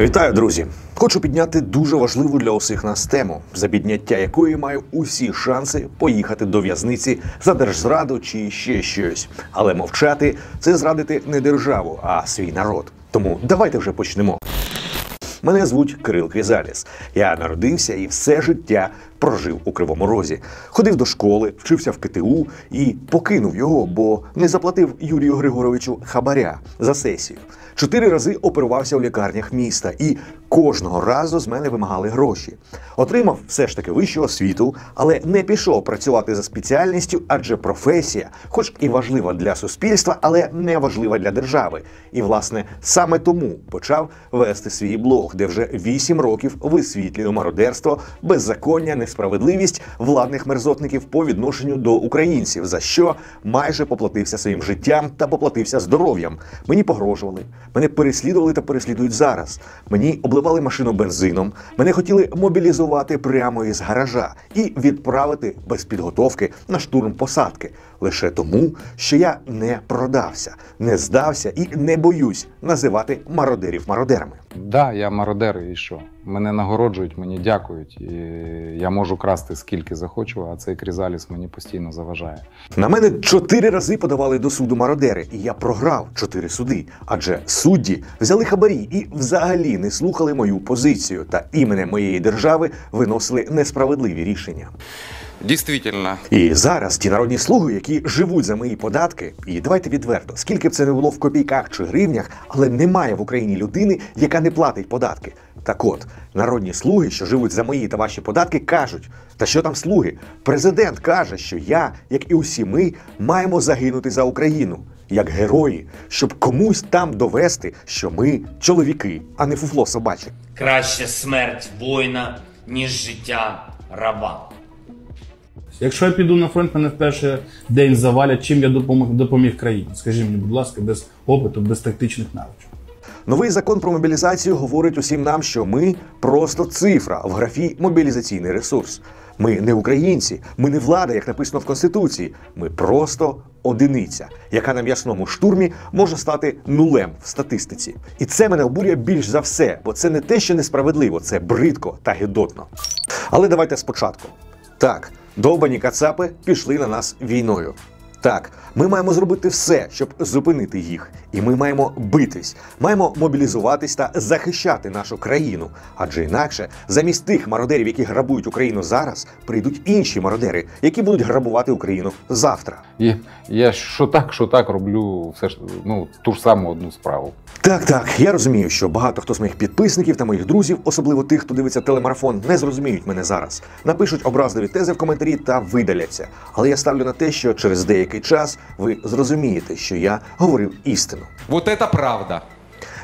Вітаю, друзі! Хочу підняти дуже важливу для усіх нас тему, за підняття якої маю усі шанси поїхати до в'язниці за держзраду чи ще щось. Але мовчати це зрадити не державу, а свій народ. Тому давайте вже почнемо. Мене звуть Кирил Крізаліс. Я народився і все життя прожив у Кривому Розі. Ходив до школи, вчився в КТУ і покинув його, бо не заплатив Юрію Григоровичу хабаря за сесію. Чотири рази оперувався у лікарнях міста, і кожного разу з мене вимагали гроші. Отримав все ж таки вищу освіту, але не пішов працювати за спеціальністю, адже професія, хоч і важлива для суспільства, але не важлива для держави. І власне саме тому почав вести свій блог, де вже вісім років висвітлюю мародерство, беззаконня, несправедливість владних мерзотників по відношенню до українців, за що майже поплатився своїм життям та поплатився здоров'ям. Мені погрожували, мене переслідували та переслідують зараз. Мені обливали машину бензином, мене хотіли мобілізувати прямо із гаража і відправити без підготовки на штурм посадки лише тому, що я не продався, не здався і не боюсь називати мародерів мародерами. Да, я мародер, і що? Мене нагороджують, мені дякують. І я можу красти скільки захочу, а цей крізаліс мені постійно заважає. На мене чотири рази подавали до суду мародери, і я програв чотири суди. Адже судді взяли хабарі і взагалі не слухали мою позицію та іменем моєї держави виносили несправедливі рішення. Действительно, І зараз ті народні слуги, які живуть за мої податки, і давайте відверто, скільки б це не було в копійках чи гривнях, але немає в Україні людини, яка не платить податки. Так от, народні слуги, що живуть за мої та ваші податки, кажуть: та що там слуги? Президент каже, що я, як і усі ми, маємо загинути за Україну. Як герої, щоб комусь там довести, що ми чоловіки, а не фуфло собаче. Краще смерть воїна, ніж життя раба. Якщо я піду на фронт, мене в перший день завалять, чим я допомог, допоміг країні. Скажи мені, будь ласка, без опиту, без тактичних навичок. Новий закон про мобілізацію говорить усім нам, що ми просто цифра в графі мобілізаційний ресурс. Ми не українці, ми не влада, як написано в Конституції. Ми просто одиниця, яка на м'ясному штурмі може стати нулем в статистиці. І це мене обурює більш за все, бо це не те, що несправедливо, це бридко та гидотно. Але давайте спочатку. Так, довбані кацапи пішли на нас війною. Так, ми маємо зробити все, щоб зупинити їх, і ми маємо битись, маємо мобілізуватись та захищати нашу країну. Адже інакше, замість тих мародерів, які грабують Україну зараз, прийдуть інші мародери, які будуть грабувати Україну завтра. І я що так, що так роблю все ж ну, ту ж саму одну справу. Так, так, я розумію, що багато хто з моїх підписників та моїх друзів, особливо тих, хто дивиться телемарафон, не зрозуміють мене зараз. Напишуть образливі тези в коментарі та видаляться. Але я ставлю на те, що через деякий час ви зрозумієте, що я говорив істину. вот это правда.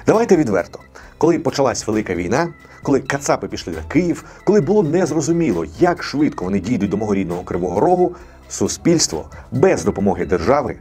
Давайте відверто. Коли почалась велика війна, коли кацапи пішли на Київ, коли було незрозуміло, як швидко вони дійдуть до мого рідного Кривого Рогу, суспільство без допомоги держави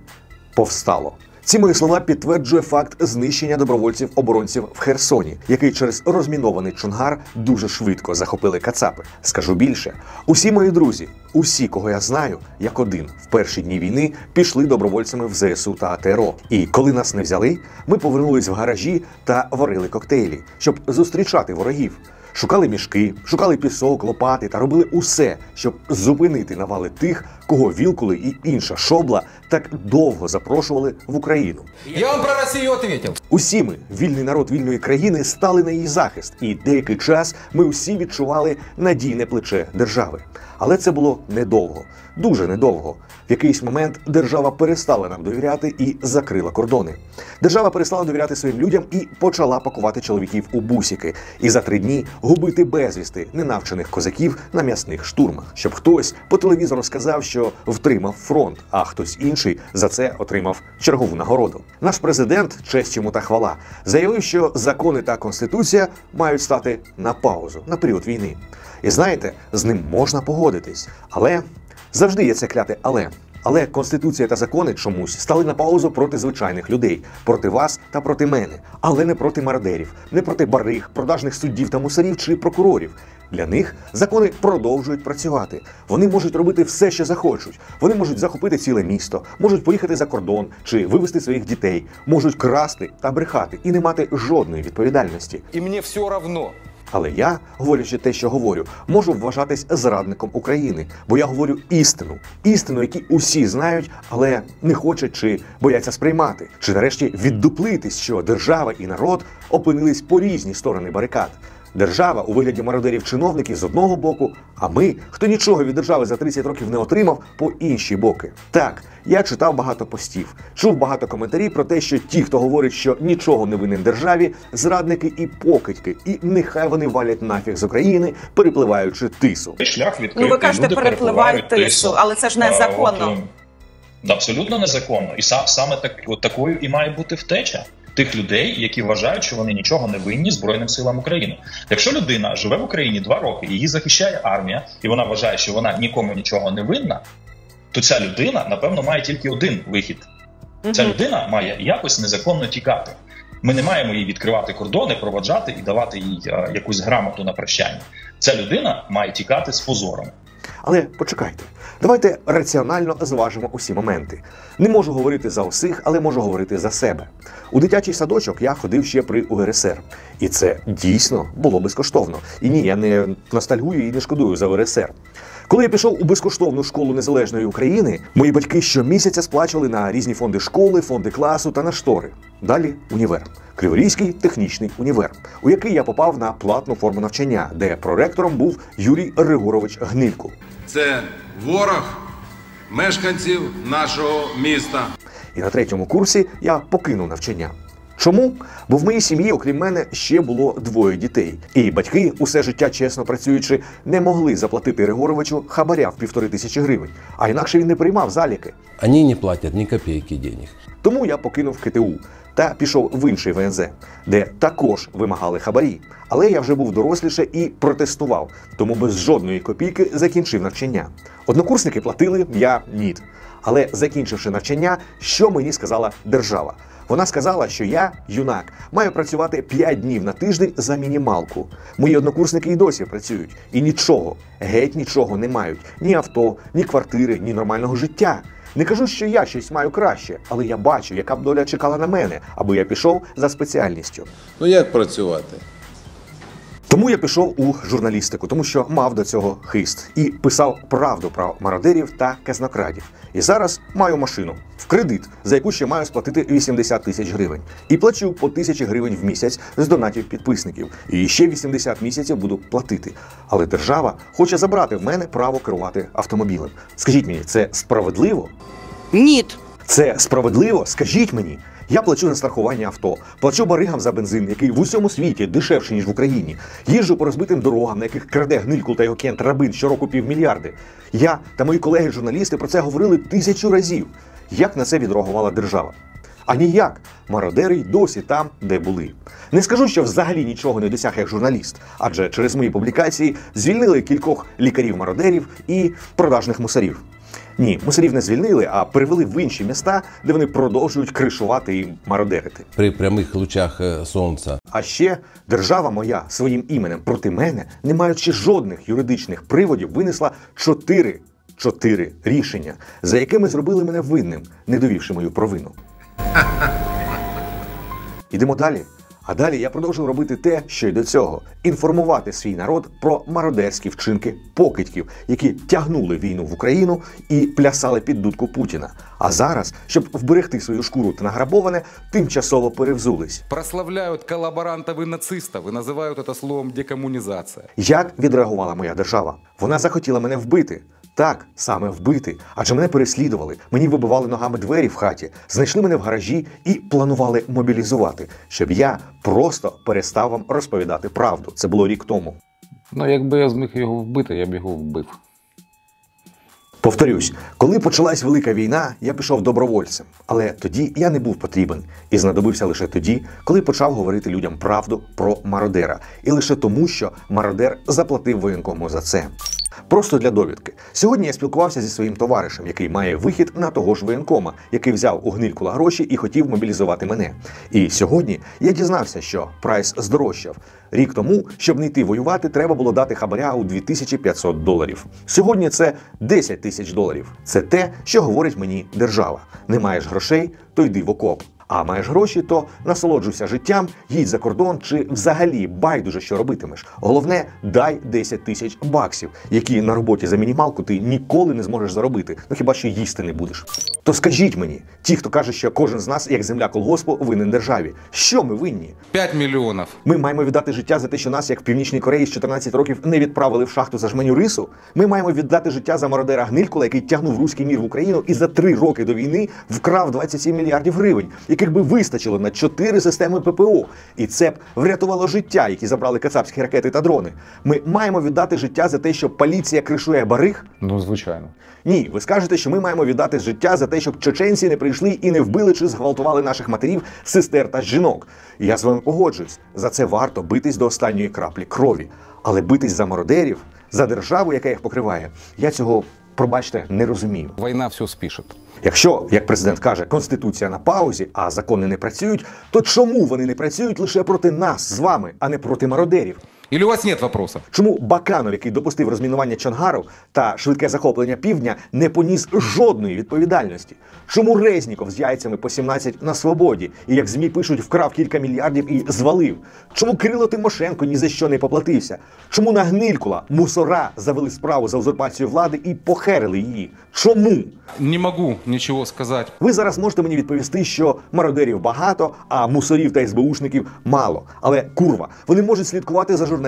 повстало. Ці мої слова підтверджує факт знищення добровольців-оборонців в Херсоні, який через розмінований чунгар дуже швидко захопили кацапи. Скажу більше, усі мої друзі, усі, кого я знаю, як один в перші дні війни пішли добровольцями в ЗСУ та АТРО. І коли нас не взяли, ми повернулись в гаражі та варили коктейлі, щоб зустрічати ворогів. Шукали мішки, шукали пісок, лопати та робили усе, щоб зупинити навали тих, кого вілкули і інша шобла так довго запрошували в Україну. Я вам про Россию ответил. Усі ми, вільний народ вільної країни, стали на її захист, і деякий час ми усі відчували надійне плече держави. Але це було недовго, дуже недовго. В якийсь момент держава перестала нам довіряти і закрила кордони. Держава перестала довіряти своїм людям і почала пакувати чоловіків у бусики. І за три дні губити безвісти ненавчених козаків на м'ясних штурмах, щоб хтось по телевізору сказав, що втримав фронт, а хтось інший за це отримав чергову нагороду. Наш президент, честь йому та хвала, заявив, що закони та конституція мають стати на паузу на період війни. І знаєте, з ним можна погодитись, але завжди є це кляте але. Але конституція та закони чомусь стали на паузу проти звичайних людей, проти вас та проти мене, але не проти мародерів, не проти бариг, продажних суддів та мусорів чи прокурорів. Для них закони продовжують працювати. Вони можуть робити все, що захочуть. Вони можуть захопити ціле місто, можуть поїхати за кордон чи вивезти своїх дітей, можуть красти та брехати і не мати жодної відповідальності. И мне все равно. Але я, говорячи те, що говорю, можу вважатись зрадником України, бо я говорю істину, істину, яку усі знають, але не хочуть чи бояться сприймати, чи нарешті віддуплитись, що держава і народ опинились по різні сторони барикад. Держава у вигляді мародерів чиновників з одного боку, а ми, хто нічого від держави за 30 років не отримав, по інші боки. Так, я читав багато постів, чув багато коментарів про те, що ті, хто говорить, що нічого не винен державі, зрадники і покидьки, і нехай вони валять нафіг з України, перепливаючи тису. Шлях відкритий. Ну, ви кажете, люди перепливають тису, але це ж незаконно. А, от, е, Абсолютно незаконно. І сам саме так от такою і має бути втеча тих людей, які вважають, що вони нічого не винні Збройним силам України. Якщо людина живе в Україні два роки, її захищає армія, і вона вважає, що вона нікому нічого не винна, то ця людина, напевно, має тільки один вихід. Ця людина має якось незаконно тікати. Ми не маємо їй відкривати кордони, проводжати і давати їй е, якусь грамоту на прощання. Ця людина має тікати з позором. Але почекайте, давайте раціонально зважимо усі моменти. Не можу говорити за усіх, але можу говорити за себе. У дитячий садочок я ходив ще при УРСР, і це дійсно було безкоштовно. І ні, я не ностальгую і не шкодую за УРСР. Коли я пішов у безкоштовну школу незалежної України, мої батьки щомісяця сплачували на різні фонди школи, фонди класу та на штори. Далі універ. Криворізький технічний універ, у який я попав на платну форму навчання, де проректором був Юрій Ригорович Гнилько. Це ворог мешканців нашого міста. І на третьому курсі я покинув навчання. Чому? Бо в моїй сім'ї, окрім мене, ще було двоє дітей. І батьки, усе життя чесно працюючи, не могли заплатити Григоровичу хабаря в півтори тисячі гривень, а інакше він не приймав заліки. Они не платят ни копейки денег. Тому я покинув КТУ та пішов в інший ВНЗ, де також вимагали хабарі. Але я вже був доросліше і протестував, тому без жодної копійки закінчив навчання. Однокурсники платили, я ні. Але закінчивши навчання, що мені сказала держава? Вона сказала, що я, юнак, маю працювати 5 днів на тиждень за мінімалку. Мої однокурсники і досі працюють, і нічого, геть нічого не мають: ні авто, ні квартири, ні нормального життя. Не кажу, що я щось маю краще, але я бачу, яка б доля чекала на мене, аби я пішов за спеціальністю. Ну як працювати? Тому я пішов у журналістику, тому що мав до цього хист і писав правду про мародерів та казнокрадів. І зараз маю машину в кредит, за яку ще маю сплатити 80 тисяч гривень. І плачу по тисячі гривень в місяць з донатів підписників. І ще 80 місяців буду платити. Але держава хоче забрати в мене право керувати автомобілем. Скажіть мені, це справедливо? Ніт. Це справедливо? Скажіть мені. Я плачу на страхування авто, плачу баригам за бензин, який в усьому світі дешевший, ніж в Україні. Їжджу по розбитим дорогам, на яких краде гнилькул та його кент рабин щороку півмільярди. Я та мої колеги-журналісти про це говорили тисячу разів. Як на це відреагувала держава? А ніяк. Мародери й досі там, де були. Не скажу, що взагалі нічого не досяг як журналіст, адже через мої публікації звільнили кількох лікарів-мародерів і продажних мусорів. Ні, мусорів не звільнили, а перевели в інші міста, де вони продовжують кришувати і мародерити. При прямых лучах э, солнца А ще держава моя своїм іменем проти мене, не маючи жодних юридичних приводів, винесла чотири, чотири рішення, за якими зробили мене винним, не довівши мою провину. Ідемо далі. А далі я продовжив робити те, що й до цього: інформувати свій народ про мародерські вчинки покидьків, які тягнули війну в Україну і плясали під дудку Путіна. А зараз, щоб вберегти свою шкуру та награбоване, тимчасово перевзулись. Прославляют коллаборантов и нацистов и называют это словом декоммунизация. Як відреагувала моя держава? Вона захотіла мене вбити. Так, саме вбити. Адже мене переслідували, мені вибивали ногами двері в хаті, знайшли мене в гаражі і планували мобілізувати, щоб я просто перестав вам розповідати правду. Це було рік тому. Ну, якби я зміг його вбити, я б його вбив. Повторюсь, коли почалась велика війна, я пішов добровольцем, але тоді я не був потрібен і знадобився лише тоді, коли почав говорити людям правду про мародера, і лише тому, що мародер заплатив воєнкому за це. Просто для довідки. Сьогодні я спілкувався зі своїм товаришем, який має вихід на того ж воєнкома, який взяв у гнилькула гроші і хотів мобілізувати мене. І сьогодні я дізнався, що прайс здорожчав. Рік тому, щоб не йти воювати, треба було дати хабаря у 2500 доларів. Сьогодні це 10 тисяч доларів. Це те, що говорить мені держава. Не маєш грошей, то йди в окоп. А маєш гроші, то насолоджуйся життям, їдь за кордон чи взагалі байдуже, що робитимеш. Головне, дай 10 тисяч баксів, які на роботі за мінімалку ти ніколи не зможеш заробити. Ну хіба що їсти не будеш. То скажіть мені, ті, хто каже, що кожен з нас, як земля колгоспу, винен державі. Що ми винні? 5 миллионов. Ми маємо віддати життя за те, що нас, як в Північній Кореї, з 14 років не відправили в шахту за жменю рису. Ми маємо віддати життя за мародера Гнилькула, який тягнув руський мір в Україну і за три роки до війни вкрав 27 мільярдів гривень, яких би вистачило на чотири системи ППО. І це б врятувало життя, які забрали кацапські ракети та дрони. Ми маємо віддати життя за те, що поліція кришує бариг. Ну, звичайно. Ні, ви скажете, що ми маємо віддати життя за те, щоб чеченці не прийшли і не вбили чи зґвалтували наших матерів, сестер та жінок. Я з вами погоджуюсь. За це варто битись до останньої краплі крові. Але битись за мародерів, за державу, яка їх покриває, я цього, пробачте, не розумію. Війна все спішить. Якщо, як президент каже, конституція на паузі, а закони не працюють, то чому вони не працюють лише проти нас з вами, а не проти мародерів? Или у вас нет вопросов? Чому Баканов, який допустив розмінування Чонгару та швидке захоплення півдня, не поніс жодної відповідальності? Чому Резніков з яйцями по 17 на свободі і, як змі пишуть, вкрав кілька мільярдів і звалив? Чому Кирило Тимошенко ні за що не поплатився? Чому на Гнилькула мусора завели справу за узурпацію влади і похерили її? Чому? Не могу ничего сказать. Ви зараз можете мені відповісти, що мародерів багато, а мусорів та СБУшників мало. Але курва, вони можуть слідкувати за журналістами.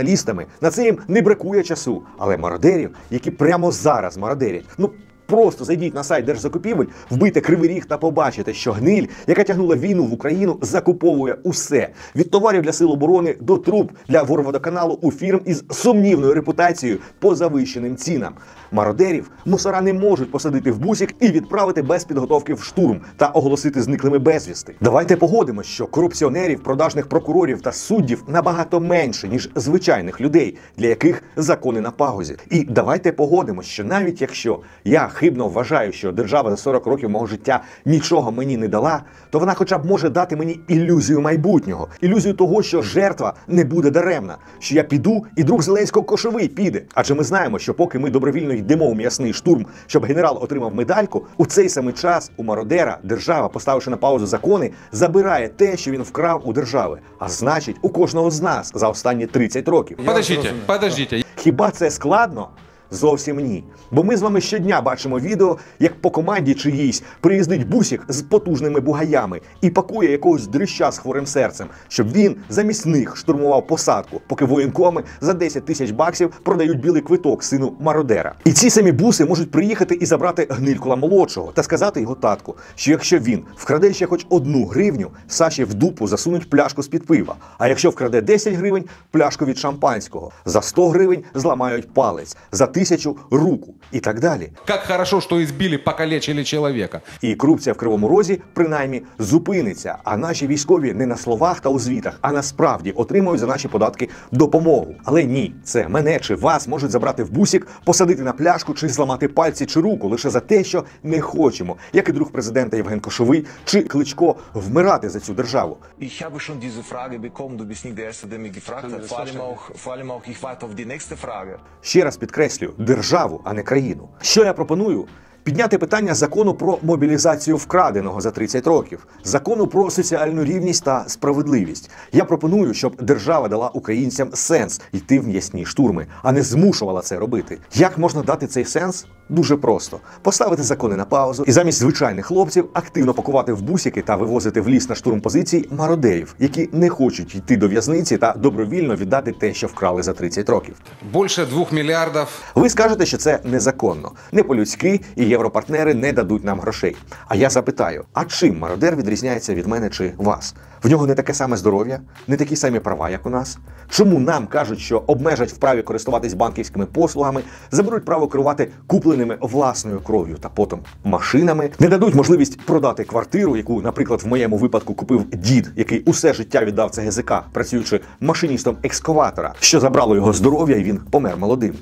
На це їм не бракує часу. Але мародерів, які прямо зараз мародерять, ну. Просто зайдіть на сайт держзакупівель, вбийте кривий ріг та побачите, що гниль, яка тягнула війну в Україну, закуповує усе від товарів для сил оборони до труб для вороводоканалу у фірм із сумнівною репутацією по завищеним цінам. Мародерів мусора не можуть посадити в бусік і відправити без підготовки в штурм та оголосити зниклими безвісти. Давайте погодимось, що корупціонерів, продажних прокурорів та суддів набагато менше ніж звичайних людей, для яких закони на паузі. І давайте погодимось, що навіть якщо я хибно вважаю, що держава за 40 років мого життя нічого мені не дала, то вона, хоча б може дати мені ілюзію майбутнього, ілюзію того, що жертва не буде даремна, що я піду, і друг Зеленського кошовий піде. Адже ми знаємо, що поки ми добровільно йдемо у м'ясний штурм, щоб генерал отримав медальку, у цей самий час у мародера держава, поставивши на паузу закони, забирає те, що він вкрав у держави. А значить, у кожного з нас за останні 30 років. Подождите, подождите. Хіба це складно? Зовсім ні. Бо ми з вами щодня бачимо відео, як по команді чиїсь приїздить бусік з потужними бугаями і пакує якогось дрища з хворим серцем, щоб він замість них штурмував посадку, поки воєнкоми за 10 тисяч баксів продають білий квиток сину мародера. І ці самі буси можуть приїхати і забрати гнилькула молодшого та сказати його татку, що якщо він вкраде ще хоч одну гривню, Саші в дупу засунуть пляшку з під пива. А якщо вкраде 10 гривень, пляшку від шампанського. За 100 гривень зламають палець, за тисячу руку і так далі. Как хорошо, что избили, покалечили человека. І корупція в кривому розі принаймні зупиниться. А наші військові не на словах та у звітах, а насправді отримують за наші податки допомогу. Але ні, це мене чи вас можуть забрати в бусік, посадити на пляшку чи зламати пальці чи руку лише за те, що не хочемо, як і друг президента Євген Кошовий чи Кличко вмирати за цю державу. Ich habe schon diese Frage bekommen, du bist nicht der Erste, der mich gefragt hat. Vor allem auch, vor allem auch, ich warte auf die nächste Frage. Ще раз підкреслюю державу, а не країну. Що я пропоную? Підняти питання закону про мобілізацію вкраденого за 30 років, закону про соціальну рівність та справедливість. Я пропоную, щоб держава дала українцям сенс йти в м'ясні штурми, а не змушувала це робити. Як можна дати цей сенс? Дуже просто поставити закони на паузу і замість звичайних хлопців активно пакувати в бусики та вивозити в ліс на штурм позицій мародерів, які не хочуть йти до в'язниці та добровільно віддати те, що вкрали за 30 років. Больше двух миллиардов. Ви скажете, що це незаконно, не по-людськи, і європартнери не дадуть нам грошей. А я запитаю: а чим мародер відрізняється від мене чи вас? В нього не таке саме здоров'я, не такі самі права, як у нас. Чому нам кажуть, що обмежать в праві користуватись банківськими послугами, заберуть право керувати купленими власною кров'ю та потом машинами, не дадуть можливість продати квартиру, яку, наприклад, в моєму випадку купив дід, який усе життя віддав ЦГЗК, працюючи машиністом екскаватора, що забрало його здоров'я, і він помер молодим.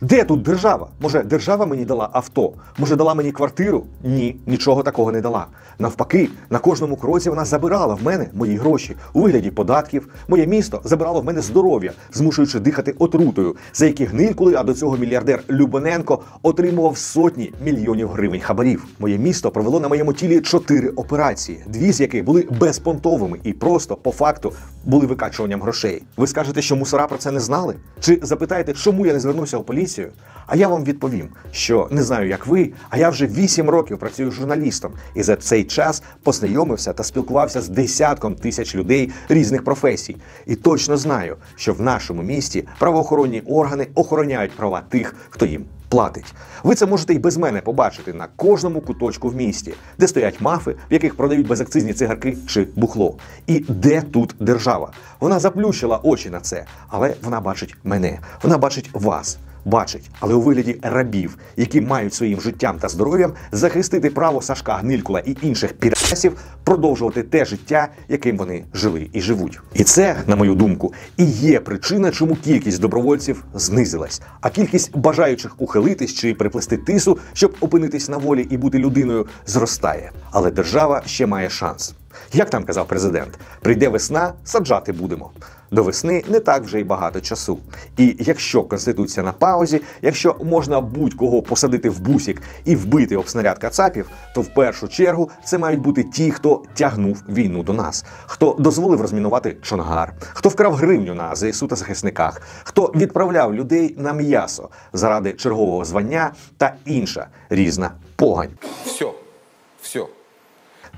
Де тут держава? Може, держава мені дала авто? Може, дала мені квартиру? Ні, нічого такого не дала. Навпаки, на кожному кроці вона забирала в мене мої гроші у вигляді податків. Моє місто забирало в мене здоров'я, змушуючи дихати отрутою, за які гнилькули, а до цього мільярдер Любоненко отримував сотні мільйонів гривень хабарів. Моє місто провело на моєму тілі чотири операції, дві з яких були безпонтовими і просто по факту були викачуванням грошей. Ви скажете, що мусора про це не знали? Чи запитаєте, чому я не звернувся у поліцію? А я вам відповім, що не знаю, як ви, а я вже 8 років працюю журналістом і за цей час познайомився та спілкувався з десятком тисяч людей різних професій. І точно знаю, що в нашому місті правоохоронні органи охороняють права тих, хто їм платить. Ви це можете і без мене побачити на кожному куточку в місті, де стоять мафи, в яких продають безакцизні цигарки чи бухло. І де тут держава? Вона заплющила очі на це, але вона бачить мене, вона бачить вас. Бачить, але у вигляді рабів, які мають своїм життям та здоров'ям захистити право Сашка Гнилькула і інших підрасів продовжувати те життя, яким вони жили і живуть. І це, на мою думку, і є причина, чому кількість добровольців знизилась, а кількість бажаючих ухилитись чи приплести тису, щоб опинитись на волі і бути людиною, зростає. Але держава ще має шанс. Як там казав президент, прийде весна, саджати будемо. До весни не так вже й багато часу. І якщо конституція на паузі, якщо можна будь-кого посадити в бусік і вбити об снаряд кацапів, то в першу чергу це мають бути ті, хто тягнув війну до нас, хто дозволив розмінувати Чонгар, хто вкрав гривню на ЗСУ та захисниках, хто відправляв людей на м'ясо заради чергового звання та інша різна погань. Все.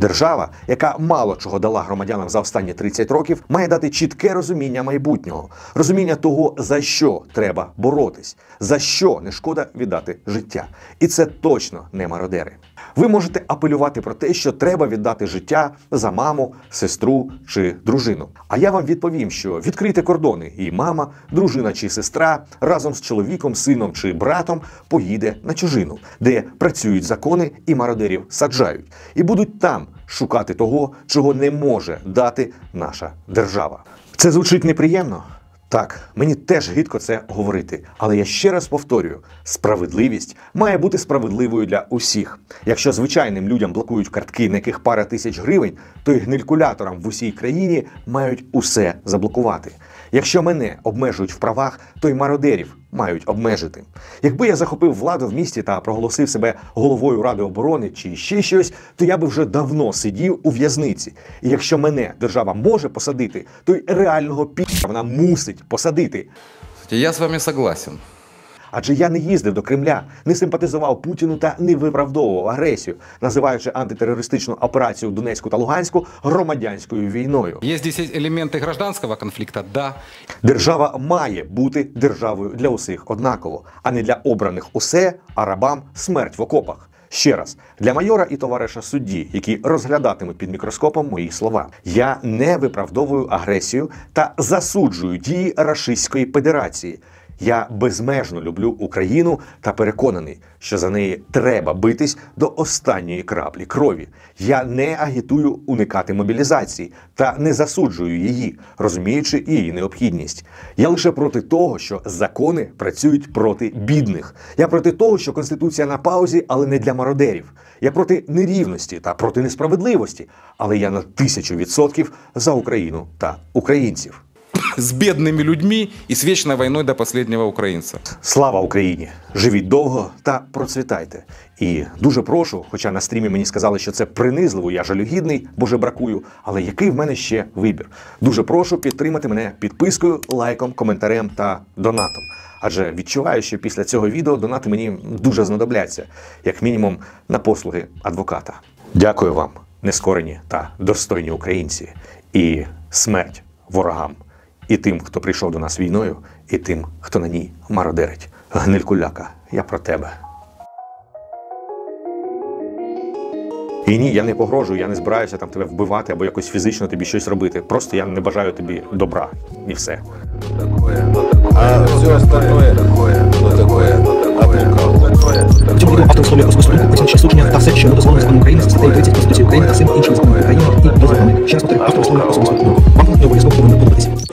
Держава, яка мало чого дала громадянам за останні 30 років, має дати чітке розуміння майбутнього, розуміння того, за що треба боротись, за що не шкода віддати життя. І це точно не мародери. Ви можете апелювати про те, що треба віддати життя за маму, сестру чи дружину. А я вам відповім, що відкрийте кордони, і мама, дружина чи сестра разом з чоловіком, сином чи братом поїде на чужину, де працюють закони і мародерів саджають, і будуть там шукати того, чого не може дати наша держава. Це звучить неприємно. Так, мені теж гидко це говорити, але я ще раз повторюю: справедливість має бути справедливою для усіх. Якщо звичайним людям блокують картки, на яких пара тисяч гривень, то й гнилькуляторам в усій країні мають усе заблокувати. Якщо мене обмежують в правах, то й мародерів мають обмежити. Якби я захопив владу в місті та проголосив себе головою ради оборони чи ще щось, то я би вже давно сидів у в'язниці. І якщо мене держава може посадити, то й реального пі вона мусить посадити. Я з вами согласен. Адже я не їздив до Кремля, не симпатизував Путіну та не виправдовував агресію, називаючи антитерористичну операцію в Донецьку та Луганську громадянською війною. Есть здесь элементы гражданского конфликта? Да. Держава має бути державою для усіх однаково, а не для обраних усе, а рабам смерть в окопах. Ще раз для майора і товариша судді, які розглядатимуть під мікроскопом мої слова. Я не виправдовую агресію та засуджую дії Рашистської Федерації. Я безмежно люблю Україну та переконаний, що за неї треба битись до останньої краплі крові. Я не агітую уникати мобілізації та не засуджую її, розуміючи її необхідність. Я лише проти того, що закони працюють проти бідних. Я проти того, що конституція на паузі, але не для мародерів. Я проти нерівності та проти несправедливості, але я на тисячу відсотків за Україну та українців. С бедными людьми и с вечной войной до последнего украинца. Слава Україні! Живіть довго та процвітайте. І дуже прошу, хоча на стрімі мені сказали, що це принизливо, я жалюгідний, бо же бракую. Але який в мене ще вибір? Дуже прошу підтримати мене підпискою, лайком, коментарем та донатом. Адже відчуваю, що після цього відео донати мені дуже знадобляться, як мінімум на послуги адвоката. Дякую вам, нескорені та достойні українці, і смерть ворогам, і тим, хто прийшов до нас війною, і тим, хто на ній мародерить. Гнилькуляка, я про тебе. І ні, я не погрожую, я не збираюся там тебе вбивати або якось фізично тобі щось робити. Просто я не бажаю тобі добра. І все. А все остальное такое, ну от цьому відео автор висловлює особисту думку, оцінюючи судження та все, що йому дозволено законом України за статтею 30 Конституції України та всім іншим законом і до закону. Ще раз повторюю, автор висловлює особисту думку.